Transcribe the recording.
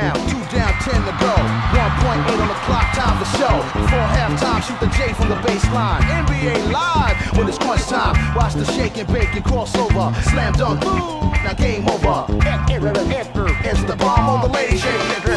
Countdown, two down, ten to go. 1.8 on the clock, time to show. Before halftime, shoot the J from the baseline. NBA live when it's crunch time. Watch the shake and bake and crossover. Slam dunk, boom, now game over. It's the bomb on the lady shake.